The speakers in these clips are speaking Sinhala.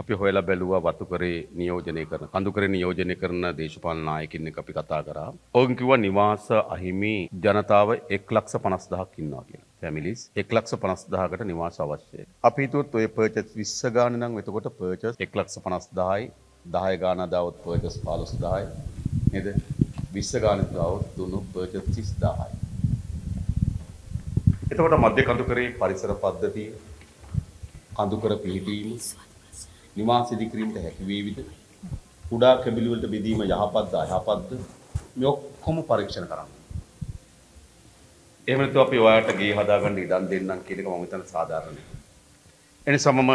අපි හොයලා බැලුවා වතුකරේ නියෝජනය කරන කඳුකරේ නියෝජනය කරන දේශපාලන නායකින් එක අපි කතා කරා. ඔවුන් කිව්වා නිවාස අහිමි ජනතාව 1,50,000ක් ඉන්නවා කියලා. ෆැමිලිස් 1,50,000කට නිවාස අවශ්‍යයි. අපි හිතුවොත් ඔය පර්චස් 20 ගාන නම් එතකොට පර්චස් 1,50,000යි 10 ගාන දාවොත් පර්චස් 15000යි නේද? 20 ගාන දාවොත් දුන්නු පර්චස් 30000යි. එතකොට මධ්‍ය කඳුකරේ පරිසර පද්ධතිය කඳුකර පිහිටීම නිවාස ඉදිකිරීමට හැකි වේවිද? කුඩා කැඹිලි වලට බෙදීම යහපත්ද අයහපත්ද? මේ ඔක්කොම පරීක්ෂණ කරන්න. එහෙම නැත්නම් අපි ඔයාලට ගේ හදාගන්න ඉඩම් දෙන්නම් කියන එක මම හිතන සාධාරණයි. එනිසා මම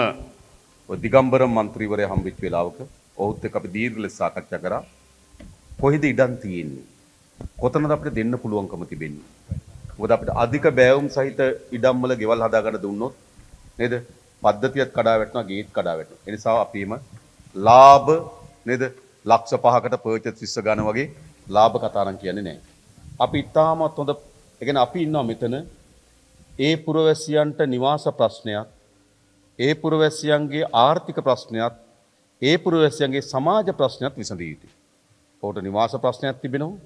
දිගම්බර മന്ത്രിවරයා හම්බෙච්ච වෙලාවක ඔහුත් එක්ක අපි දීර්ඝ ලෙස සාකච්ඡා කරා. කොහෙද ඉඩම් තියෙන්නේ? කොතනද අපිට දෙන්න පුළුවන්කම තිබෙන්නේ? මොකද අපිට අධික බෑවුම් සහිත ඉඩම් වල ගෙවල් හදාගන්න දුන්නොත් නේද? පද්ධතියත් කඩා වැටෙනවා ගේට් කඩා වැටෙනවා. ඒ නිසා අපිම ලාභ නේද? ලක්ෂ 5කට පර්චේස් 20 ගන්න වගේ ලාභ කතා නම් කියන්නේ නැහැ. අපි ඉතාමත් හොඳ ඒ කියන්නේ අපි ඉන්නවා මෙතන ඒ පුරවැසියන්ට නිවාස ප්‍රශ්නයක් ඒ පුරවැසියන්ගේ ආර්ථික ප්‍රශ්නයක් ඒ පුරවැසියන්ගේ සමාජ ප්‍රශ්නයක් විසඳිය යුතුයි. ඔවුන්ට නිවාස ප්‍රශ්නයක් තිබෙනවා.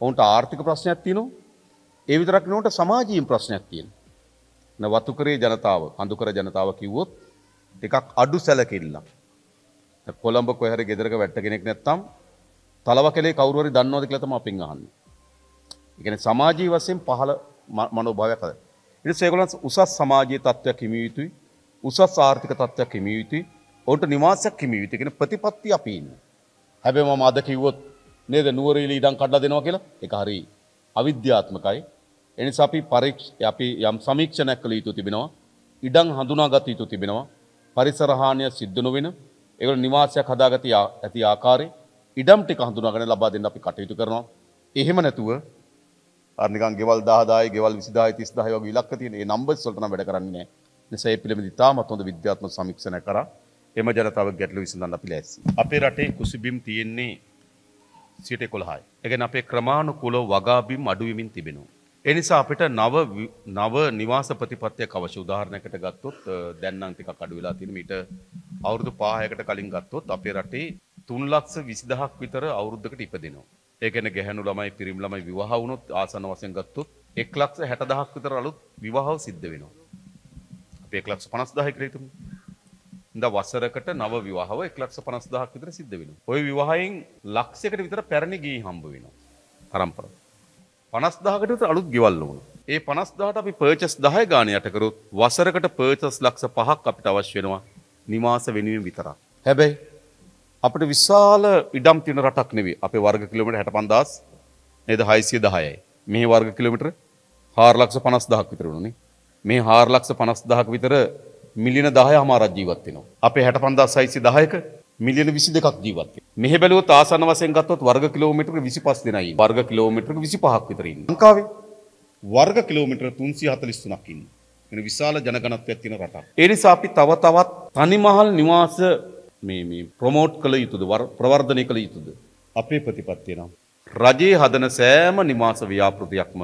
ඔවුන්ට ආර්ථික ප්‍රශ්නයක් තියෙනවා. ඒ විතරක් නෙවෙයි සමාජීය ප්‍රශ්නයක් තියෙනවා. න වතුකරේ ජනතාව කඳුකර ජනතාව කිව්වොත් ටිකක් අඩු සැලකිල්ලක්. කොළඹ කොහේ හරි ගෙදරක වැට්ට කෙනෙක් නැත්තම් තලව කෙලේ කවුරු හරි දන්නවද කියලා තමයි අපෙන් අහන්නේ. ඒ කියන්නේ සමාජීය වශයෙන් පහළ මනෝභාවයක් හද. ඊට පස්සේ ඒගොල්ලන් උසස් සමාජීය තත්ත්වයක් හිමිය යුතුයි. උසස් ආර්ථික තත්ත්වයක් හිමිය යුතුයි. ඔවුන්ට නිවාසයක් හිමිය යුතුයි කියන ප්‍රතිපත්ති අපි ඉන්නේ. හැබැයි මම අද කිව්වොත් නේද නුවරඑළිය ඉඩම් කඩලා දෙනවා කියලා ඒක හරි අවිද්‍යාත්මකයි. එනිසා අපි පරීක්ෂ අපි යම් සමීක්ෂණයක් කළ යුතු තිබෙනවා. ඉඩම් හඳුනාගත යුතු තිබෙනවා. පරිසර හානිය සිද්ධ නොවෙන ඒගොල්ලෝ නිවාසයක් හදාගත ඇති ආකාරයේ ඉඩම් ටික හඳුනාගෙන ලබා දෙන්න අපි කටයුතු කරනවා. එහෙම නැතුව අර නිකන් ගෙවල් 10000යි ගෙවල් 20000යි 30000යි වගේ ඉලක්ක තියෙන ඒ නම්බර්ස් වලට නම් වැඩ කරන්නේ නැහැ. නිසා ඒ පිළිබඳ ඉතාමත් හොඳ විද්‍යාත්මක සමීක්ෂණ කරා එම ජනතාව ගැටලු විසඳන්න අපි ලෑස්ති. අපේ රටේ කුසිබිම් තියෙන්නේ 11යි. ඒ කියන්නේ අපේ ක්‍රමානුකූලව වගාබිම් අඩු වෙමින් තිබෙනවා. ඒ නිසා අපිට නව නව නිවාස ප්‍රතිපත්තියක් අවශ්‍ය උදාහරණයකට ගත්තොත් දැන් නම් ටිකක් අඩු වෙලා තියෙන මීට අවුරුදු 5කට කලින් ගත්තොත් අපේ රටේ 320000ක් විතර අවුරුද්දකට ඉපදෙනවා. ඒ කියන්නේ ගැහැණු ළමයි පිරිමි ළමයි විවාහ වුණොත් ආසන්න වශයෙන් ගත්තොත් 160000ක් විතර අලුත් විවාහ සිද්ධ වෙනවා. අපි 150000 කියලා හිතමු. ඉඳ වසරකට නව විවාහව 150000ක් විතර සිද්ධ වෙනවා. ওই විවාහයෙන් ලක්ෂයකට විතර පැරණි ගී හම්බ වෙනවා. පරම්පරාව. පනස්දාහකට විතර අලුත් ගෙවල් වුණා. ඒ 50000ට අපි පර්චස් 10 ගාන යට කරොත් වසරකට පර්චස් ලක්ෂ 5ක් අපිට අවශ්‍ය වෙනවා නිවාස වෙනුවෙන් විතරක්. හැබැයි අපිට විශාල ඉඩම් තියෙන රටක් නෙවෙයි. අපේ වර්ග කිලෝමීටර් 65000 නේද 610යි. මේ වර්ග කිලෝමීටර් 450000ක් විතර වුණානේ. මේ 450000ක විතර මිලියන 10 හමාරක් ජීවත් වෙනවා. අපේ 65610ක මිලියන 22ක් ජීවත් වෙනවා. මෙහෙ බැලුවොත් ආසන්න වශයෙන් ගත්තොත් වර්ග කිලෝමීටර් 25 දෙනයි. වර්ග කිලෝමීටර් 25ක් විතර ඉන්නේ. ලංකාවේ වර්ග කිලෝමීටර් 343ක් ඉන්නේ. වෙන විශාල ජනගණත්වයක් තියෙන රටක්. ඒ නිසා අපි තව තවත් තනිමහල් නිවාස මේ මේ ප්‍රොමෝට් කළ යුතුද ප්‍රවර්ධනය කළ යුතුද? අපේ ප්‍රතිපත්තිය නම් රජයේ හදන සෑම නිවාස ව්‍යාපෘතියක්ම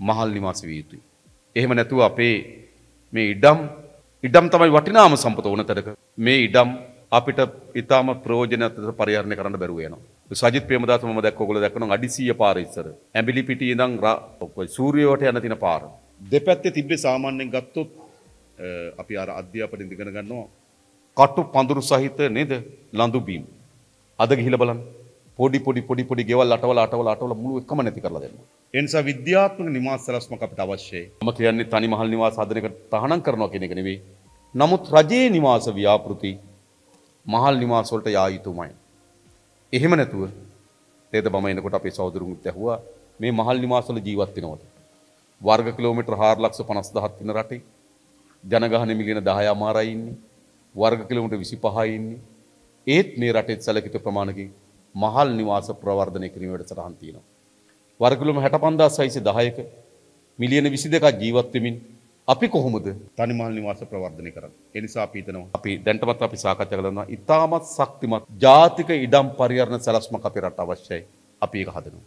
මහල් නිවාස විය යුතුයි. එහෙම නැතුව අපේ මේ ඉඩම් ඉඩම් තමයි වටිනාම සම්පත ඕන තැනක මේ ඉඩම් අපිට ඉතාම ප්‍රයෝජනවත් පරිහරණය කරන්න බැරුව යනවා. සජිත් ප්‍රේමදාස මම දැක්ක ඔයගොල්ලෝ දැක්කනම් අඩි 100 පාර ඉස්සර. ඇඹිලි පිටියේ ඉඳන් සූර්යයට යන තින පාර. දෙපැත්තේ තිබ්බේ සාමාන්‍යයෙන් ගත්තොත් අපි අර අධ්‍යාපනය ඉගෙන ගන්නවා කටු පඳුරු සහිත නේද ලඳු බීම්. අද ගිහිල්ලා බලන්න. පොඩි පොඩි පොඩි පොඩි ගෙවල් අටවල අටවල අටවල මුළු එකම නැති කරලා දෙනවා. ඒ නිසා විද්‍යාත්මක නිවාස සලස්මක් අපිට අවශ්‍යයි. මම කියන්නේ තනි මහල් නිවාස හදන එක තහනම් කරනවා කියන එක නෙවෙයි. නමුත් රජයේ නිවාස ව්‍යාපෘති මහල් නිවාස වලට යා යුතුමයි. එහෙම නැතුව නේද මම එනකොට අපේ සහෝදරුන්ට ඇහුවා මේ මහල් නිවාස වල ජීවත් වෙනවද? වර්ග කිලෝමීටර් 450000ක් තියෙන රටේ ජනගහන මිලියන 10 අමාරයි ඉන්නේ. වර්ග කිලෝමීටර් 25යි ඉන්නේ. ඒත් මේ රටේ සැලකිත ප්‍රමාණකින් මහල් නිවාස ප්‍රවර්ධනය කිරීමට සටහන් තියෙනවා. වර්ග කිලෝමීටර් 65610ක මිලියන 22ක් ජීවත් වෙමින් අපි කොහොමද තනිමහල් නිවාස ප්‍රවර්ධනය කරන්නේ? ඒ නිසා අපි දැන්ටමත් අපි සාකච්ඡා කරනවා ඉතාමත් ශක්තිමත් ජාතික ඉඩම් පරිහරණ සැලැස්මක් අපේ රට අවශ්‍යයි. අපි ඒක හදනවා.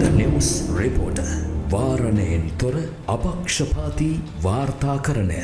The News Reporter. වාරණය කුමන්ත්‍රණයෙන් තොර අපක්ෂපාති වාර්තාකරණය